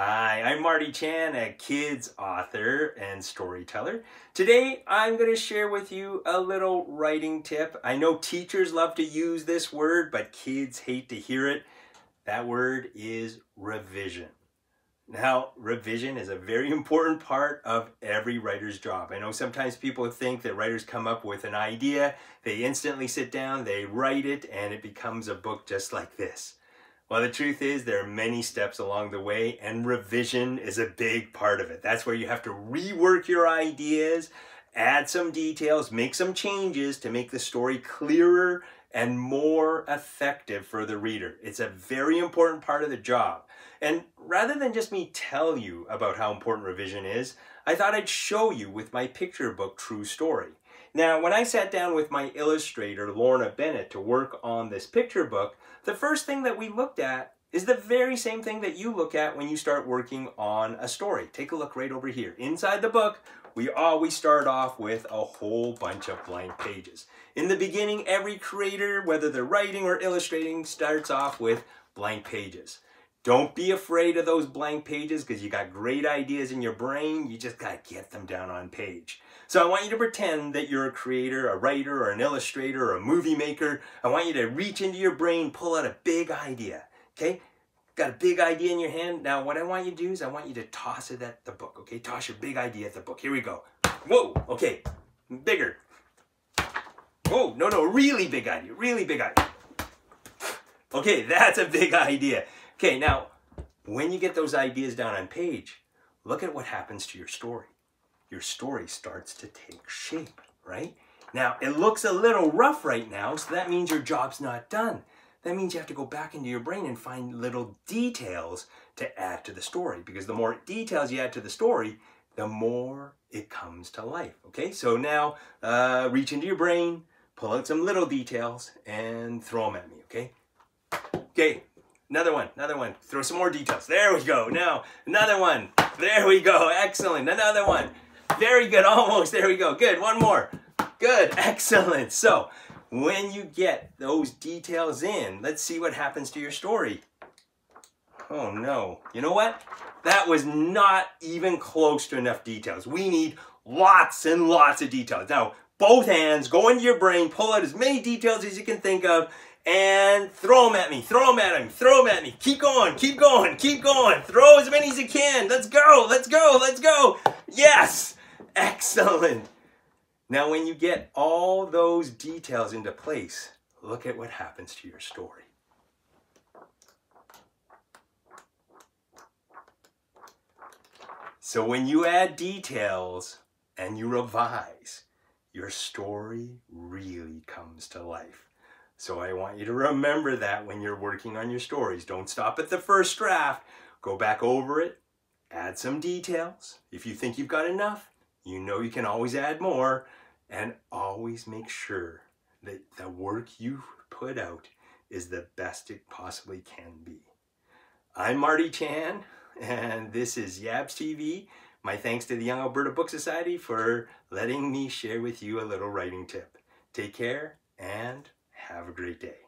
Hi, I'm Marty Chan, a kids author and storyteller. Today, I'm going to share with you a little writing tip. I know teachers love to use this word, but kids hate to hear it. That word is revision. Now, revision is a very important part of every writer's job. I know sometimes people think that writers come up with an idea, they instantly sit down, they write it, and it becomes a book just like this. Well, the truth is there are many steps along the way and revision is a big part of it. That's where you have to rework your ideas, add some details, make some changes to make the story clearer and more effective for the reader. It's a very important part of the job. And rather than just me tell you about how important revision is, I thought I'd show you with my picture book, True Story. Now, when I sat down with my illustrator, Lorna Bennett, to work on this picture book, the first thing that we looked at is the very same thing that you look at when you start working on a story. Take a look right over here. Inside the book, we always start off with a whole bunch of blank pages. In the beginning, every creator, whether they're writing or illustrating, starts off with blank pages. Don't be afraid of those blank pages because you got great ideas in your brain. You just got to get them down on page. So I want you to pretend that you're a creator, a writer, or an illustrator, or a movie maker. I want you to reach into your brain, pull out a big idea. Okay? Got a big idea in your hand. Now what I want you to do is I want you to toss it at the book. Okay? Toss your big idea at the book. Here we go. Whoa. Okay. Bigger. Whoa. No, no. Really big idea. Really big idea. Okay, that's a big idea. Okay, now, when you get those ideas down on page, look at what happens to your story. Your story starts to take shape, right? Now, it looks a little rough right now, so that means your job's not done. That means you have to go back into your brain and find little details to add to the story, because the more details you add to the story, the more it comes to life, okay? So now, uh, reach into your brain, pull out some little details, and throw them at me, okay? Okay, Another one, another one. Throw some more details. There we go. Now, another one. There we go. Excellent. Another one. Very good. Almost. There we go. Good. One more. Good. Excellent. So, when you get those details in, let's see what happens to your story. Oh no. You know what? That was not even close to enough details. We need lots and lots of details. Now, both hands, go into your brain, pull out as many details as you can think of, and throw them at me, throw them at him, throw them at me. Keep going, keep going, keep going. Throw as many as you can. Let's go, let's go, let's go. Yes, excellent. Now, when you get all those details into place, look at what happens to your story. So when you add details and you revise, your story really comes to life. So I want you to remember that when you're working on your stories. Don't stop at the first draft. Go back over it, add some details. If you think you've got enough, you know you can always add more. And always make sure that the work you put out is the best it possibly can be. I'm Marty Chan, and this is Yabs TV. My thanks to the Young Alberta Book Society for letting me share with you a little writing tip. Take care and great day.